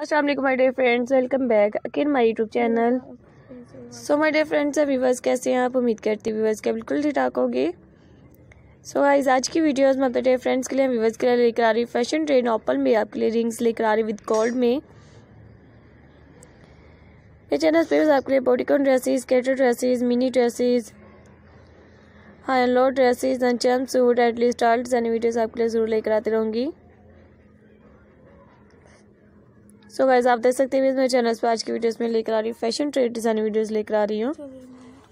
अस्सलाम वालेकुम my dear friends welcome back again my YouTube channel so my dear friends viewers कैसे हैं आप? उम्मीद करती व्यूवर्स के बिल्कुल ठीक ठाक होगी। सो गाइस आज की वीडियोस में अपने फ्रेंड्स के लिए व्यूवर्स के लिए लेकर आ रही फ़ैशन ट्रेंड ओपल में आपके लिए रिंग्स लेकर आ रही विद गोल्ड में। ये चैनल पे आपके लिए bodycon dresses skater dresses mini dresses high low dresses and charm suit at least all design videos आपके लिए ज़रूर लेकर आती रहूँगी। सो गाइज़ आप देख सकते हैं मेरे चैनल पर आज की वीडियोस में लेकर आ रही हूँ फ़ैशन ट्रेड डिज़ाइन वीडियोस लेकर आ रही हूँ।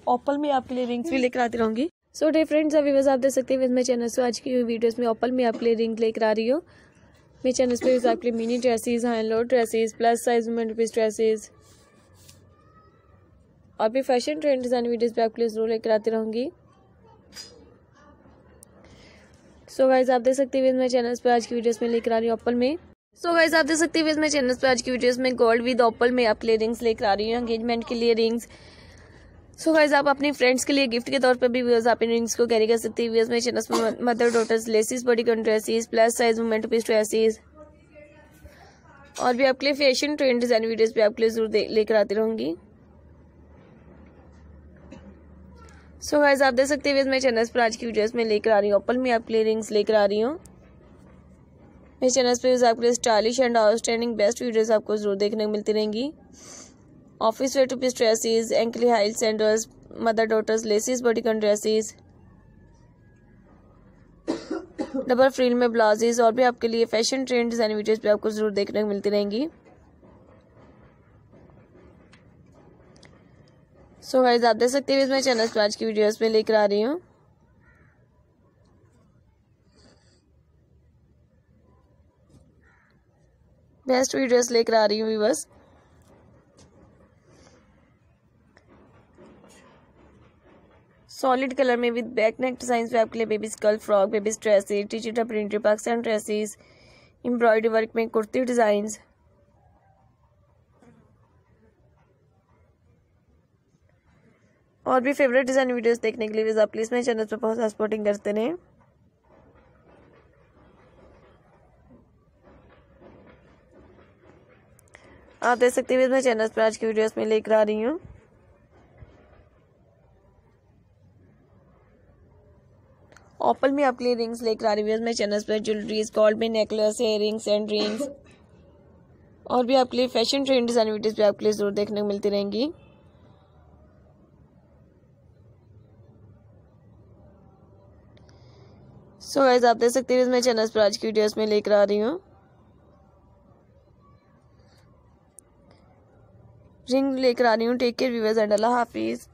ओपल में आपके लिए रिंग्स भी लेकर आती रहूँगी। सो डे फ्रेंड्स अभी बस आप देख सकते हैं मेरे चैनल पर आज की वीडियोस में ओपल में आपके लिए रिंग लेकर आ रही हूँ। मेरे चैनल पर आपके लिए mini dresses high low dresses plus size women piece dresses और भी फ़ैशन ट्रेंड डिज़ाइन वीडियोस भी आपके लिए ज़रूर लेकर आती रहूँगी। सो so गाइज़ आप देख सकते हैं मेरे चैनल पर आज की वीडियोस में लेकर आ रही हूँ ओपल में। सो गाइस आप देख सकते हैं इसमें चैनल पे आज की वीडियोस में गोल्ड विद ओपल में आप रिंग्स लेकर आ रही हूँ एंगेजमेंट के लिए रिंग्स सो गाइस आप अपनी फ्रेंड्स के लिए गिफ्ट के तौर पर भी व्यूज़ आप इन रिंग्स को कैरी कर सकती है। व्यूज़ में चैनल में mother daughters laces body dresses plus size moment piece dresses और भी आपके लिए फ़ैशन ट्रेंड डिज़ाइन वीडियोस भी आपके लिए ज़रूर लेकर आती रहूँगी। सो so गाइस आप देख सकते हैं मैं चैनल पर आज की वीडियोस में लेकर आ रही हूँ ओपल में आपके लिए रिंग्स लेकर आ रही हूँ। मेरे चैनल पर आपके लिए stylish and outstanding best videos आपको ज़रूर देखने को मिलती रहेंगी। Office wear two piece dresses ankle heel sandals mother daughters laces bodycon dresses double frill में ब्लाउजेज और भी आपके लिए फ़ैशन ट्रेंड डिज़ाइन वीडियोज़ भी आपको ज़रूर देखने को मिलती रहेंगी। सो so गाइज़ आप देख सकते हैं इसमें चैनल पर आज की वीडियोस में लेकर आ रही हूँ। बेस्ट वीडियोस लेकर आ रही हूँ बस। सॉलिड कलर में विद बैक नेक डिज़ाइन पे आपके लिए baby skull frock baby dresses digital printed Pakistan dresses embroidery work में कुर्ती डिज़ाइन और भी फेवरेट डिज़ाइन वीडियोस देखने के लिए आप प्लीज़ मेरे चैनल पर बहुत सपोर्टिंग करते रहें। आप देख सकते हैं मैं चैनल पर आज की वीडियोस में लेकर आ रही हूँ। ओपल में आपके लिए रिंग्स लेकर आ रही हूँ मैं चैनल पर ज्वेलरीज गोल्ड में नेकलेस है रिंग्स एंड रिंग्स और भी आपके लिए फ़ैशन ट्रेंड डिज़ाइन वीडियोस भी आपके लिए ज़रूर देखने को मिलती रहेंगी। सो so, आप देख सकते हैं मैं चैनल पर आज की वीडियोस में लेकर आ रही हूँ। रिंग लेकर आ रही हूँ. टेक केयर व्यूवर्स एंड अल्लाह हाफिज़